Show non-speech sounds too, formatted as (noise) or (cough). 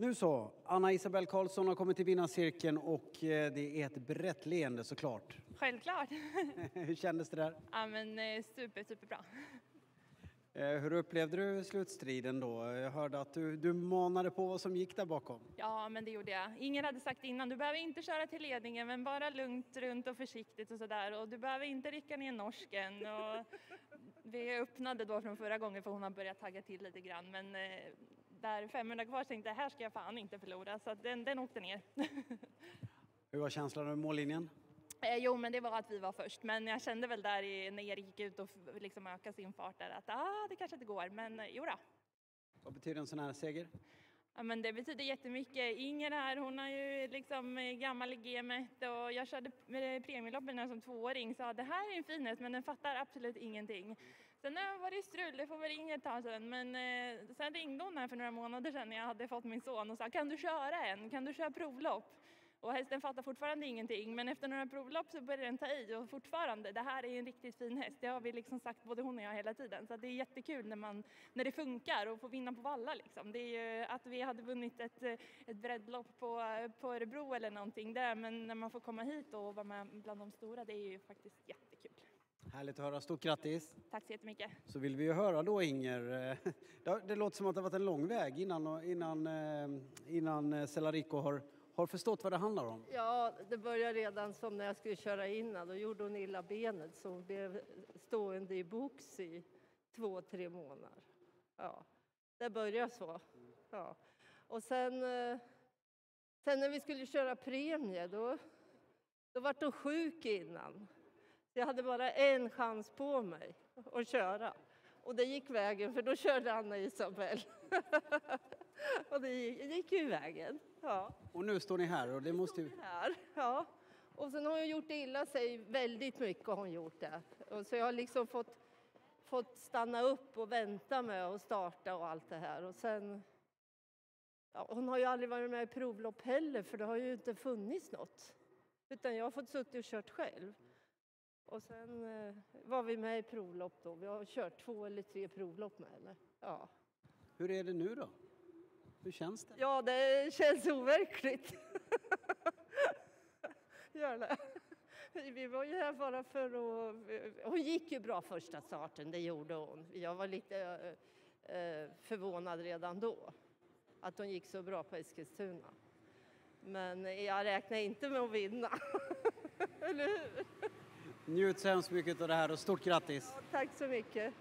Nu så, Anna Isabel Karlsson har kommit till vinnarcirkeln och eh, det är ett brett leende såklart. Självklart. (laughs) Hur kändes det där? Ja men eh, super, superbra. Eh, Hur upplevde du slutstriden då? Jag hörde att du, du manade på vad som gick där bakom. Ja men det gjorde jag. Ingen hade sagt innan, du behöver inte köra till ledningen men bara lugnt runt och försiktigt och sådär och du behöver inte rycka ner norsken. Och (laughs) vi öppnade då från förra gången för hon har börjat tagga till lite grann men där 500 kvar tänkte jag här ska jag fan inte förlora så den, den åkte ner. (laughs) Hur var känslan över mållinjen? Eh, Jo, men det var att vi var först. Men jag kände väl där i, när Erik gick ut och liksom ökade sin fart där att ah, det kanske inte går. Men eh, jo då. Vad betyder en sån här seger? Ja, men det betyder jättemycket. Inger här, hon är ju liksom eh, gammal i gamet och jag körde med premieloppen när jag som tvååring så det här är en fin häst men den fattar absolut ingenting. Sen har var det strul, det får väl Inger ta sen men eh, sen ringde hon här för några månader sedan när jag hade fått min son och sa kan du köra en, kan du köra provlopp? Och hästen fattar fortfarande ingenting men efter några provlopp så börjar den ta i och fortfarande, det här är en riktigt fin häst. Det har vi liksom sagt både hon och jag hela tiden så det är jättekul när, man, när det funkar och får vinna på valla liksom. Det är ju att vi hade vunnit ett, ett breddlopp på, på Örebro eller någonting där men när man får komma hit och vara med bland de stora det är ju faktiskt jättekul. Härligt att höra, stort grattis! Tack så jättemycket. Så vill vi ju höra då Inger, eh, (laughs) det- det låter som att det har varit en lång väg innan, innan, eh, innan eh, Celarico har, har du förstått vad det handlar om. Ja, det började redan som när jag skulle köra in Då gjorde hon illa benet så hon blev stående i box i två, tre månader. Ja, det började så. Ja. Och sen, eh, sen när vi skulle köra premie då, då var hon sjuk innan. Jag hade bara en chans på mig att köra. Och det gick vägen för då körde Anna Isabel. (laughs) (laughs) och det gick, det gick ju vägen. Ja Och nu står ni här och det måste ju... här. Ja. Och sen har hon gjort illa sig väldigt mycket har hon gjort det. Och så jag har liksom fått, fått stanna upp och vänta med att starta och allt det här. Och sen, ja, hon har ju aldrig varit med i provlopp heller för det har ju inte funnits något. Utan jag har fått suttit och kört själv. Och sen eh, var vi med i provlopp då. Vi har kört två eller tre provlopp med henne. Ja. Hur är det nu då? Hur känns det? Ja, det känns overkligt. (laughs) Gör det. Vi var ju här bara för att... Hon gick ju bra första starten, det gjorde hon. Jag var lite eh, förvånad redan då att hon gick så bra på Eskilstuna. Men jag räknar inte med att vinna. (laughs) Eller hur? Njut så hemskt mycket av det här och stort grattis! Tack så mycket.